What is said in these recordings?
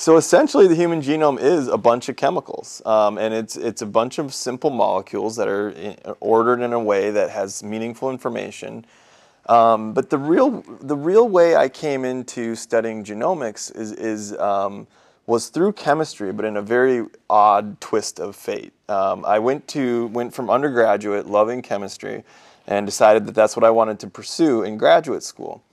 So essentially, the human genome is a bunch of chemicals, um, and it's it's a bunch of simple molecules that are in, ordered in a way that has meaningful information. Um, but the real the real way I came into studying genomics is is um, was through chemistry, but in a very odd twist of fate. Um, I went to went from undergraduate loving chemistry, and decided that that's what I wanted to pursue in graduate school.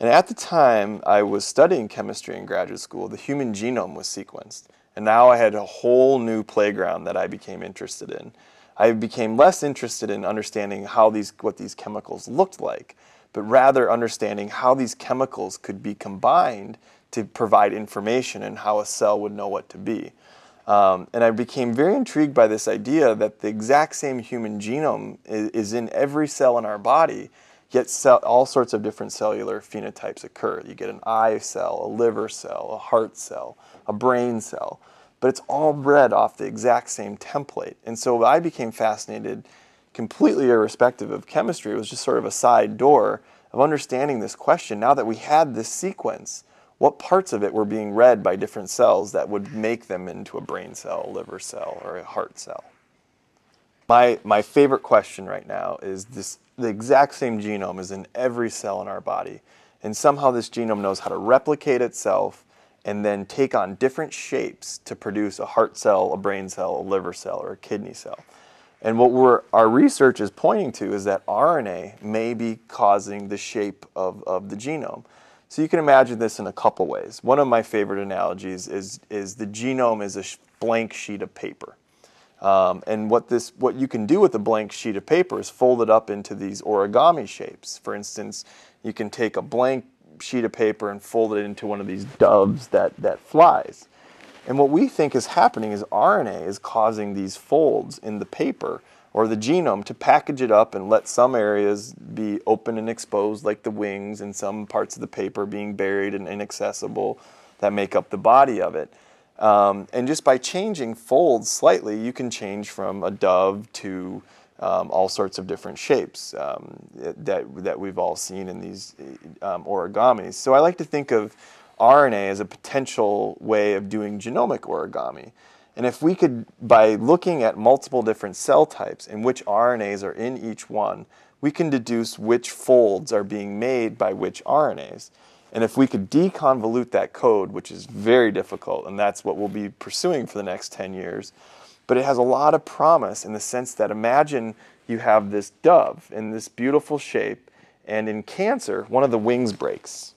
And at the time I was studying chemistry in graduate school, the human genome was sequenced. And now I had a whole new playground that I became interested in. I became less interested in understanding how these, what these chemicals looked like, but rather understanding how these chemicals could be combined to provide information and how a cell would know what to be. Um, and I became very intrigued by this idea that the exact same human genome is, is in every cell in our body, yet cell, all sorts of different cellular phenotypes occur. You get an eye cell, a liver cell, a heart cell, a brain cell, but it's all bred off the exact same template. And so I became fascinated, completely irrespective of chemistry. It was just sort of a side door of understanding this question. Now that we had this sequence, what parts of it were being read by different cells that would make them into a brain cell, liver cell, or a heart cell? My, my favorite question right now is this the exact same genome is in every cell in our body. And somehow this genome knows how to replicate itself and then take on different shapes to produce a heart cell, a brain cell, a liver cell, or a kidney cell. And what our research is pointing to is that RNA may be causing the shape of, of the genome. So you can imagine this in a couple ways. One of my favorite analogies is, is the genome is a blank sheet of paper. Um, and what this, what you can do with a blank sheet of paper is fold it up into these origami shapes. For instance, you can take a blank sheet of paper and fold it into one of these doves that, that flies. And what we think is happening is RNA is causing these folds in the paper or the genome to package it up and let some areas be open and exposed, like the wings, and some parts of the paper being buried and inaccessible that make up the body of it. Um, and just by changing folds slightly, you can change from a dove to um, all sorts of different shapes um, that, that we've all seen in these um, origamis. So I like to think of RNA as a potential way of doing genomic origami. And if we could, by looking at multiple different cell types and which RNAs are in each one, we can deduce which folds are being made by which RNAs. And if we could deconvolute that code, which is very difficult, and that's what we'll be pursuing for the next 10 years, but it has a lot of promise in the sense that imagine you have this dove in this beautiful shape, and in cancer, one of the wings breaks.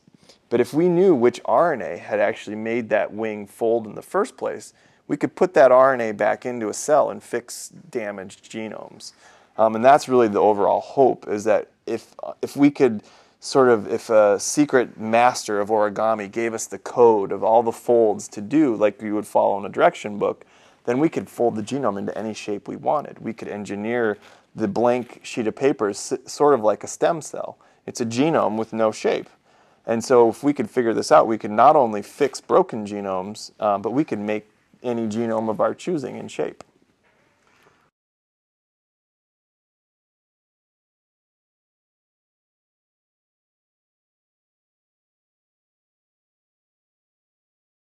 But if we knew which RNA had actually made that wing fold in the first place, we could put that RNA back into a cell and fix damaged genomes. Um, and that's really the overall hope is that if, if we could sort of if a secret master of origami gave us the code of all the folds to do like you would follow in a direction book, then we could fold the genome into any shape we wanted. We could engineer the blank sheet of paper sort of like a stem cell. It's a genome with no shape. And so if we could figure this out, we could not only fix broken genomes, uh, but we could make any genome of our choosing in shape.